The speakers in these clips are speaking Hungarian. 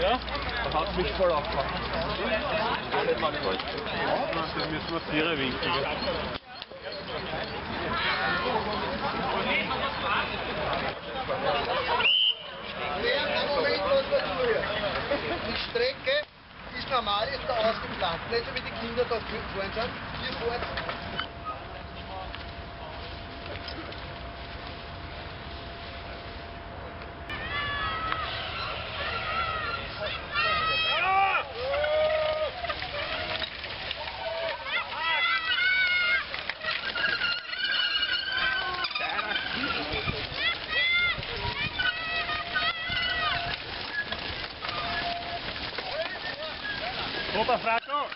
Ja? Das hat mich voll aufgemacht. Dann müssen wir Tiere winken. Die Strecke ist normal, ist da ausgeplant. Nicht so wie die Kinder da vorhin sind. Hier vorne. Opa, Fraco!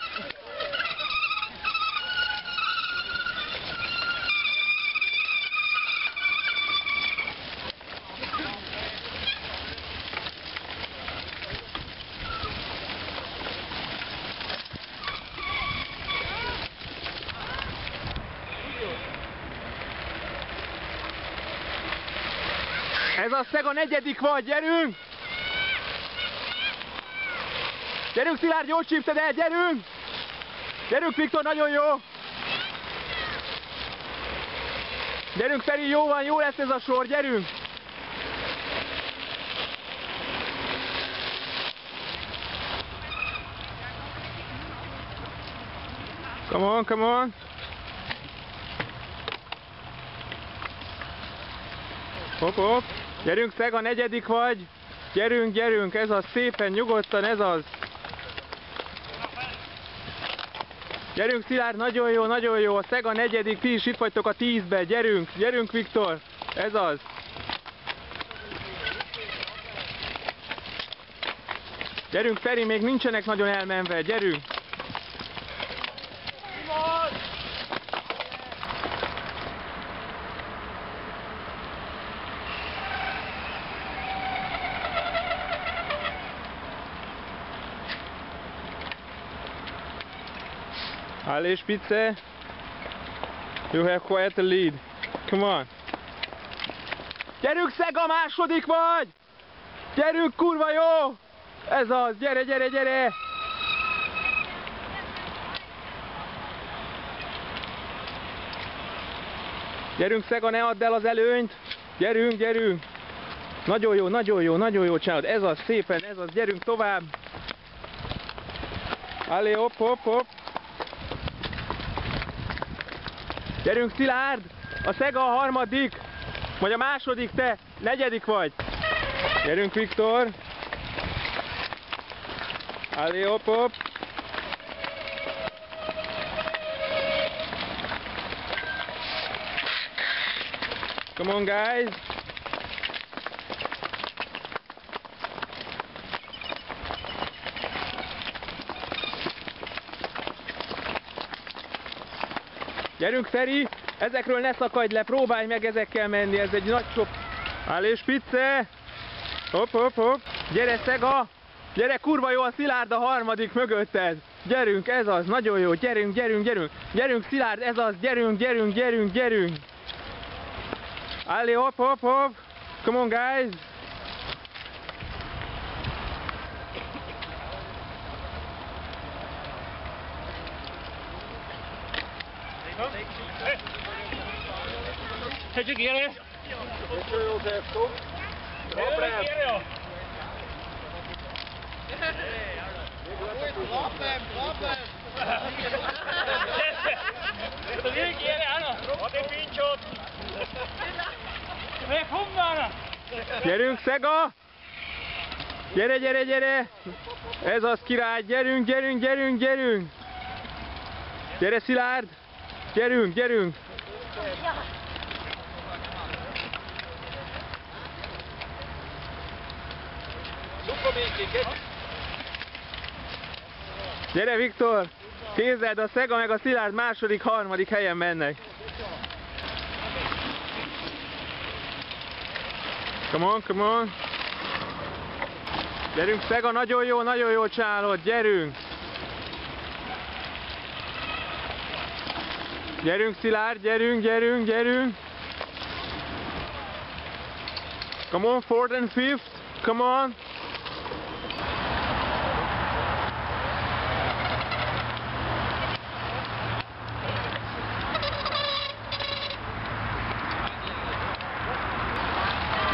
Ez a szeg a negyedik vagy, gyerünk! Gyerünk Szilárd, jól csípted el, gyerünk! Gyerünk Viktor, nagyon jó! Gyerünk Feri, jó van, jó lesz ez a sor, gyerünk! Come on, come on! Hopp, hopp! Gyerünk Szeg, a negyedik vagy! Gyerünk, gyerünk, ez az szépen, nyugodtan, ez az! Gyerünk Szilárd, nagyon jó, nagyon jó, a Szeg a negyedik, ti is itt vagytok a tízbe, gyerünk, gyerünk Viktor, ez az! Gyerünk Feri, még nincsenek nagyon elmenve, gyerünk! Allez, Spitze. You have quite a lead. Come on. Gyerünk, Szeg, a második vagy! Gyerünk, kurva jó! Ez az, gyere, gyere, gyere! Gyerünk, Szega, ne add el az előnyt! Gyerünk, gyerünk! Nagyon jó, nagyon jó, nagyon jó csinálod. Ez az, szépen, ez az, gyerünk tovább! Allé, hopp, hopp, hopp! Gyerünk Szilárd! A Szega a harmadik! Vagy a második te! Negyedik vagy! Gyerünk Viktor! Allé, hopp, hopp! Come on guys! Gyerünk Feri! Ezekről ne szakadj le, próbálj meg ezekkel menni, ez egy nagy csop. Állé spitze! Hopp, hopp, hopp! Gyere Szega! Gyere kurva jó a Szilárd a harmadik mögötted! Gyerünk, ez az, nagyon jó, gyerünk, gyerünk, gyerünk! Gyerünk Szilárd, ez az, gyerünk, gyerünk, gyerünk, gyerünk! Allé, hopp, hopp, hopp! Come on guys! Zet je keren? Problem, problem. Dat wil ik hier, Anna. Wat een pinchot. Hey, kom maar. Gyerünk Szega! Gyere, gyere, gyere! Ez az király, gyerünk, gyerünk, gyerünk, gyerünk! Gyere Szilárd! Gyerünk, gyerünk! Gyere Viktor! Kézzel, a Szega meg a Szilárd második, harmadik helyen mennek. Come on, come on! Gyerünk Szega, nagyon jó, nagyon jó csinálod, gyerünk! Gyerünk Szilárd, gyerünk, gyerünk, gyerünk! Come on, fourth and fifth, come on!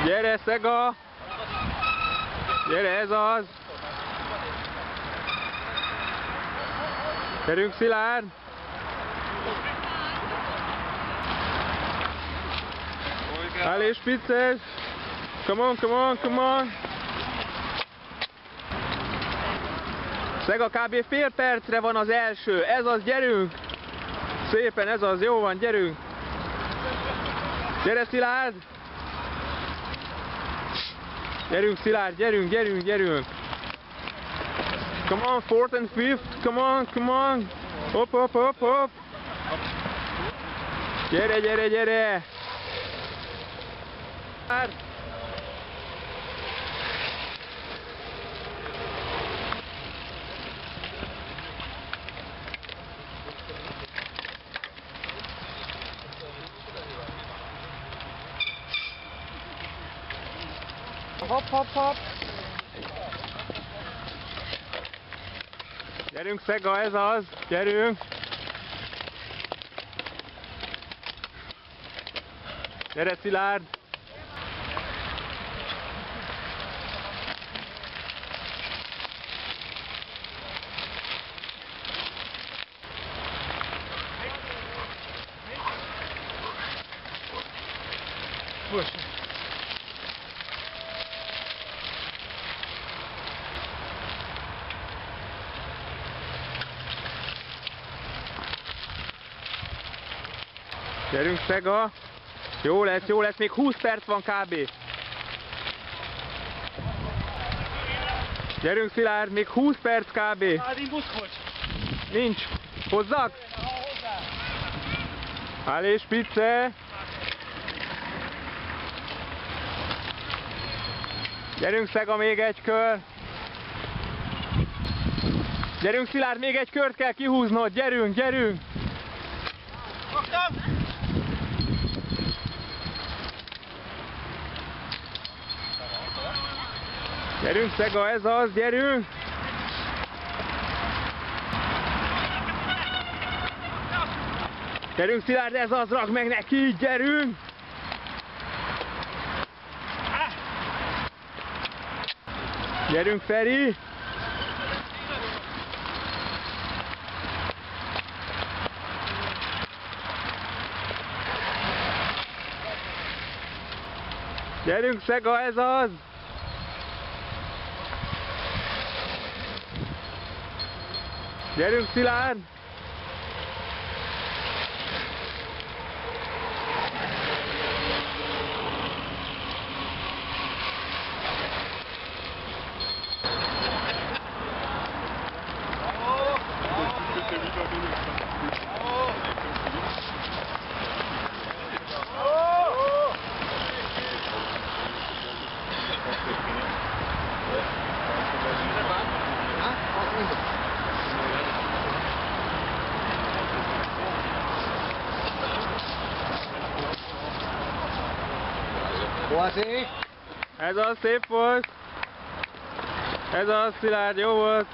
Gyere, Szega! Gyere, ez az! Gyerünk, Szilárd! Allez, Spitze! Come on, come on, come on! Szega kb. fél percre van az első. Ez az, gyerünk! Szépen, ez az, jó van, gyerünk! Gyere, Szilárd! Gyerünk, Szilárd, gyerünk, gyerünk, gyerünk! Come on, fourth and fifth, come on, come on! Hop, hop, hop, hop! Gyere, gyere, gyere! Szilárd! Hopp, hopp, hopp! Gyerünk, Szega, ez az! Gyerünk! Gyere, Szilárd! Push. Gyerünk, Szega! Jó lesz, jó lesz, még 20 perc van kb. Gyerünk, Szilárd, még 20 perc kb. Hát én buszkolcs. Nincs. Hozzak? Allez, Spitze! Gyerünk, Szega, még egy kör! Gyerünk, Szilárd, még egy kört kell kihúznod! Gyerünk, gyerünk! Fogtam! Gyerünk, Szega, ez az, gyerünk! Gyerünk, Szilárd, ez az, rak meg neki, gyerünk! Gyerünk, Feri! Gyerünk, Szega, ez az! Gyerünk, Szilárd! Vorsicht! Ez az, szép volt! Ez az, Szilárd, jó volt!